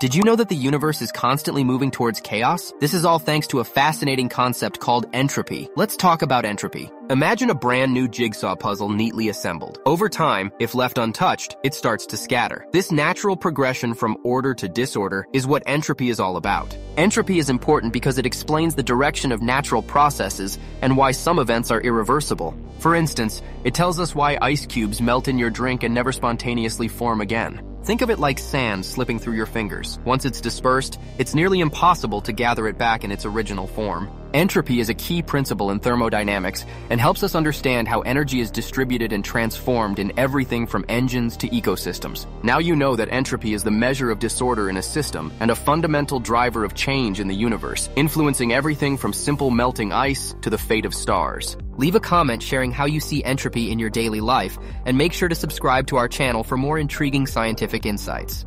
Did you know that the universe is constantly moving towards chaos? This is all thanks to a fascinating concept called entropy. Let's talk about entropy. Imagine a brand new jigsaw puzzle neatly assembled. Over time, if left untouched, it starts to scatter. This natural progression from order to disorder is what entropy is all about. Entropy is important because it explains the direction of natural processes and why some events are irreversible. For instance, it tells us why ice cubes melt in your drink and never spontaneously form again. Think of it like sand slipping through your fingers. Once it's dispersed, it's nearly impossible to gather it back in its original form. Entropy is a key principle in thermodynamics and helps us understand how energy is distributed and transformed in everything from engines to ecosystems. Now you know that entropy is the measure of disorder in a system and a fundamental driver of change in the universe, influencing everything from simple melting ice to the fate of stars. Leave a comment sharing how you see entropy in your daily life, and make sure to subscribe to our channel for more intriguing scientific insights.